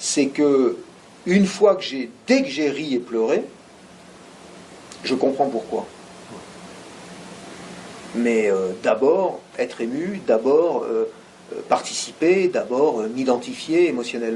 c'est que une fois que j'ai, dès que j'ai ri et pleuré, je comprends pourquoi. Mais euh, d'abord être ému, d'abord euh, euh, participer, d'abord m'identifier émotionnellement.